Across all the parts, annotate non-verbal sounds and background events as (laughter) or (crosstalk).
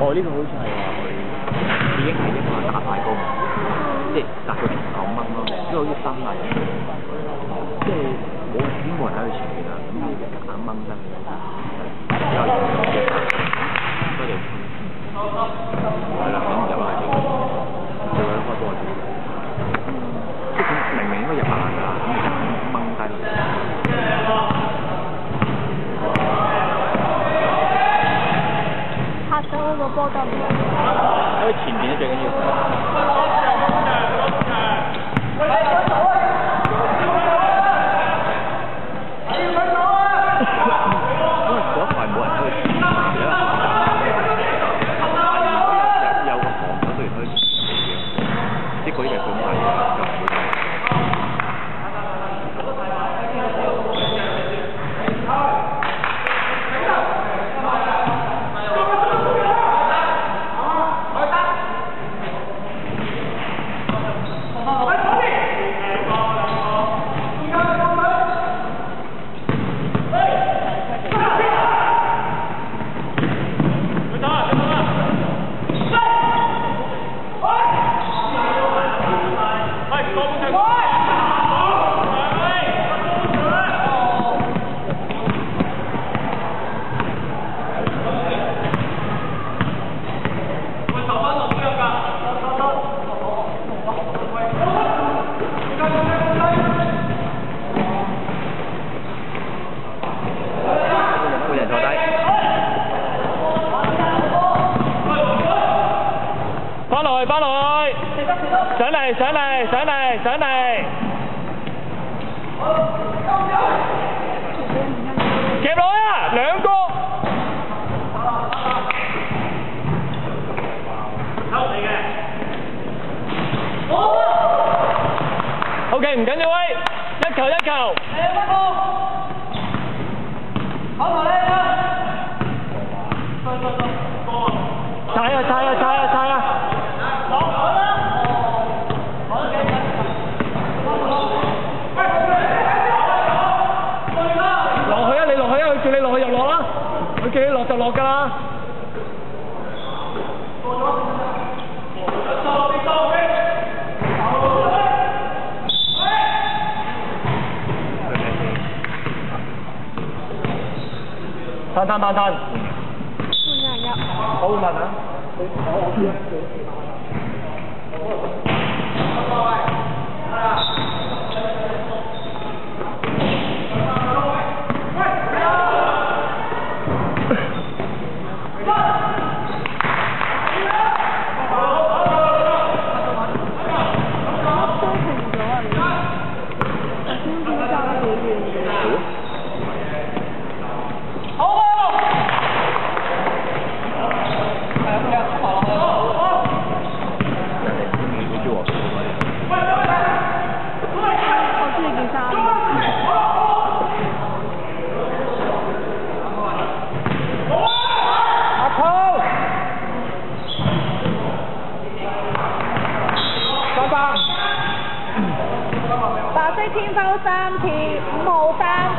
哦，呢個好似係話佢已經係一個打快攻，即係但佢唔夠掹咯，因為好似生米，即係冇已经冇人喺佢前面啦，咁你就硬掹真係比較嚴重嘅，所以係啦，咁就係 翻落去，翻落去，上嚟，上嚟，上嚟，上嚟，夹落去啊，两个。O K，唔紧要，喂，一球一球。 Kaulamanan. Kaulamanan. 白色天包三次，五號單拍。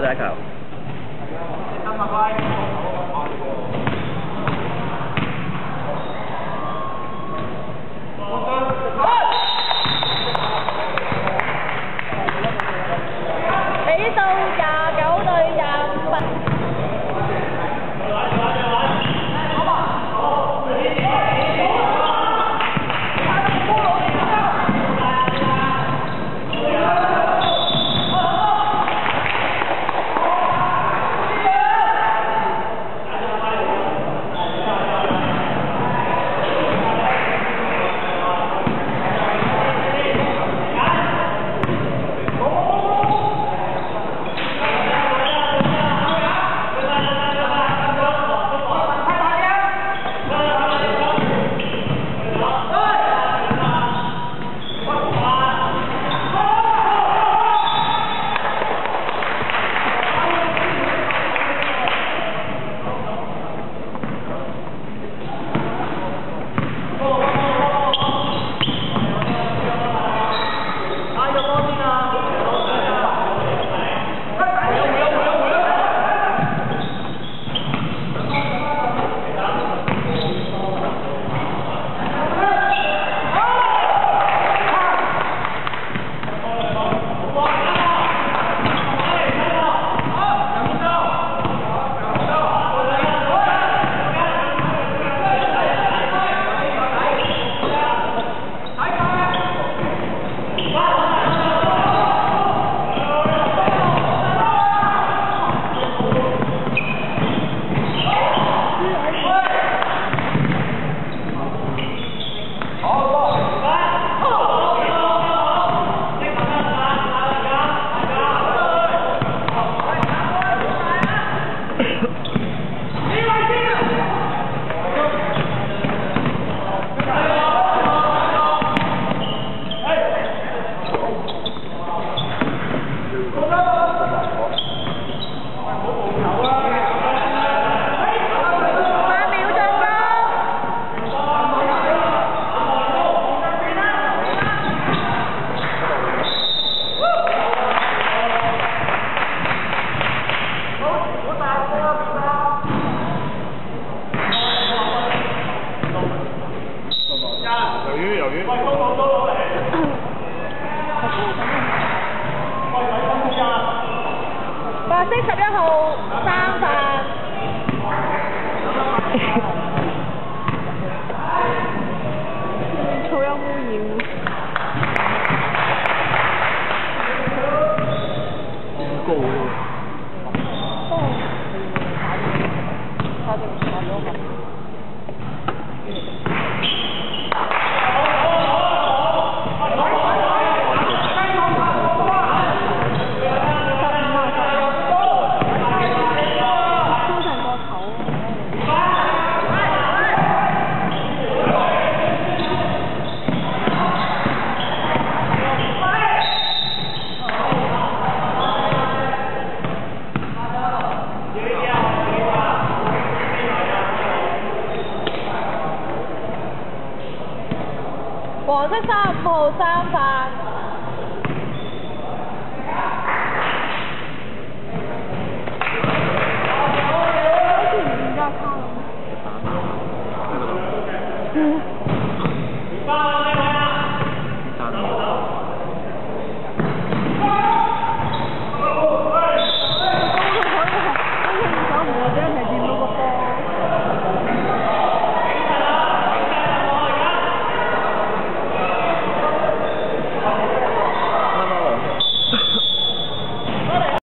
that out. Yeah. (laughs) 三五三排。